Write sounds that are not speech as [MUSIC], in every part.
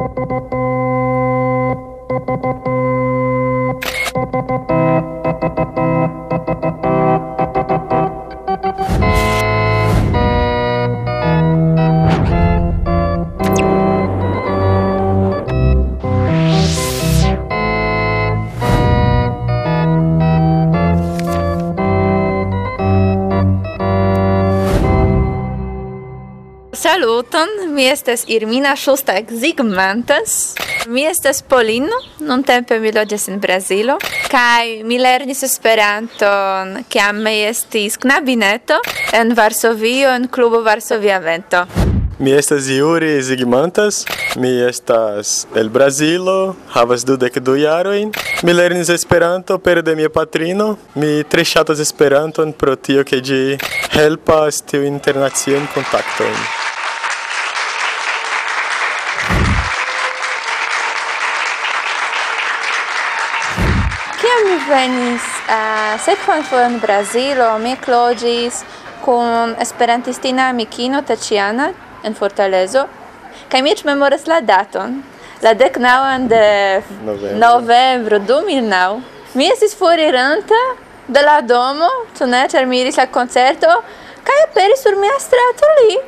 Thank you. Saluton, mi estas Irmina Šustak Zigmantas. Mi estas Polino, nun tempe mi loĝas en Brazilo kaj mi lernis Esperanton kiam mi estis knabineto en Varsovio en klubo Varsovia Vento. Mi estas Yuri Zigmantas, mi estas el Brazilo, havas dudek du jarojn. Mi lernis Esperanto per de mia patrino, mi tre ŝatas Esperanton pro tio ke ĝi helpas tiujn internaciajn kontaktojn. mi venis eh, uh, sekvan fojon Brazilo, mi ekloĝis kun esperantistina amikino Taĉiana en Fortalezo kaj mi eĉ memoras la daton, la deknaŭan de novembro 2009. Mi estis foriranta de la domo, ĉu ne, ĉar mi iris la koncerto kaj aperis sur mia strato li.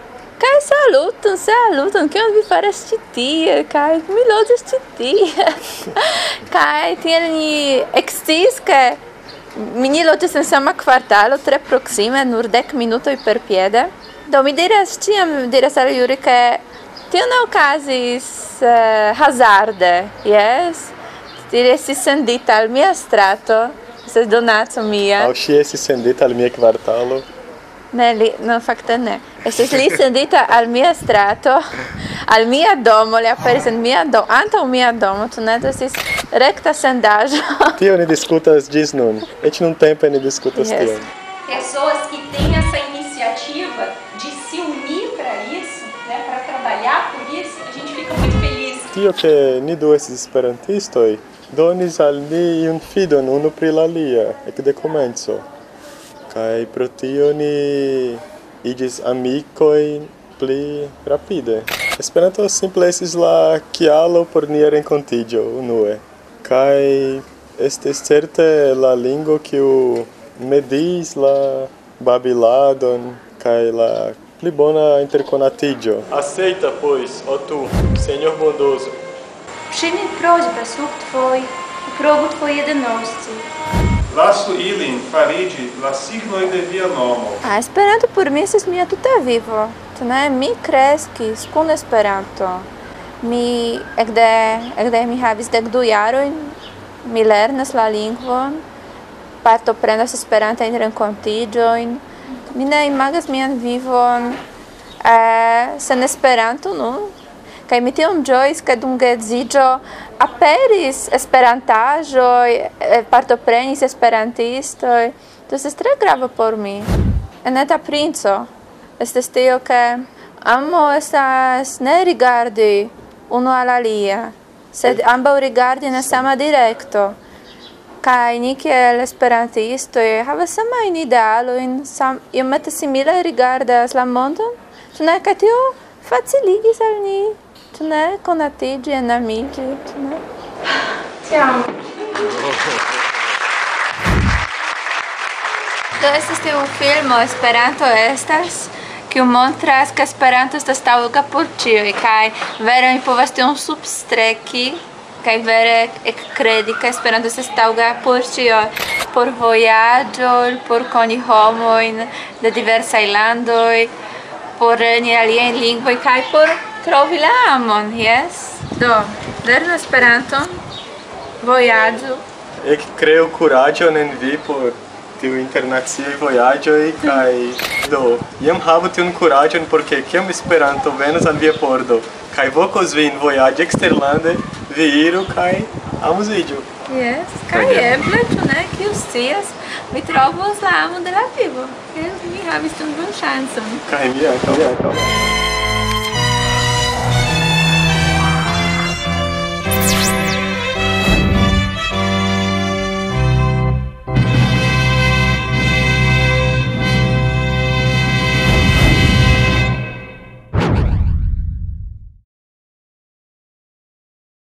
Kai saluton, saluton, kion vi faras ĉi tie? Kaj mi loĝas ĉi tie. kaj tiel ni eksciis ke mi ne loĝas en sama kvartalo, tre proksime, nur dek minutoj perpiede. Do mi diras ĉiam, diras al Juri, ke tio ne okazis uh, eh, hazarde, jes? Tiri estis sendita al mia strato, estas donaco mia. Aŭ ŝi estis sendita al mia kvartalo? Ne, li, no, fakte ne. Estis li sendita al mia strato, al mia domo, li aperis en mia domo, antaŭ mia domo, ĉu ne estis rekta sendaĵo? [LAUGHS] Tio ni discutas ĝis nun, eĉ nun tempo ni discutas yes. tion. Pessoas que têm essa iniciativa de se unir para isso, né, para trabalhar por isso, a gente fica muito feliz. Tio que ni do esses esperantistoj donis al ni un fidon unu pri la alia ekde komenco. Kaj pro tio ni igis amikoj pli rapide. Esperanto simple estis la kialo por nia renkontiĝo unue. Kaj estis certe la lingvo kiu medis la babiladon kaj la pli bona interkonatiĝo. Aceita, pois, o tu, Senhor bondoso. Przyjmij prośbę sług Twój i progu Twoje jedności lasu ilin farigi la signoi de via nomo. Ah, esperanto por mi estas mia tuta vivo. Ne, mi kreskis kun Esperanto. Mi ekde ekde mi havis dek du jarojn, mi lernas la lingvon, partoprenas Esperantajn renkontiĝojn. Mi ne imagas mian vivon eh, sen Esperanto nun, Kaj mi tiom ĝojis, ke dum geedziĝo aperis esperantaĵoj, partoprenis esperantistoj. to estas tre grava por mi. Eneta princo estas tio, ke amo estas ne rigardi unu al alia, sed ambaŭ rigardi en sama direkto. Kaj ni kiel esperantistoj havas samajn idealojn, sam, iomete simile rigardas la mondon, ĉu ne kaj tio faciligis al ni né? Conatigi e namigi, né? Tchau. Do estis tiu filmo Esperanto estas kiu montras ke Esperanto estas taŭga por ĉiuj kaj vere mi povas tion substreki kaj vere ekkredi ke Esperanto estas taŭga por ĉio por vojaĝoj, por koni homojn de diversaj landoj, por lerni aliajn lingvoj kaj por trovi la amon, yes? Do, lernu Esperanton, vojaĝu. Ek creu kuraĝon en vi por tiu internaciaj vojaĝoj kaj do, jam havu tiun kuraĝon por ke kiam Esperanto venos al via pordo kaj vokos vin vojaĝi eksterlande, vi iru kaj amuziĝu. Yes, kaj eble, ĉu ne, kiu scias, mi trovos la amon de la vivo. Kaj mi havis tiun bonŝancon. Kaj mi ankaŭ, mi ankaŭ.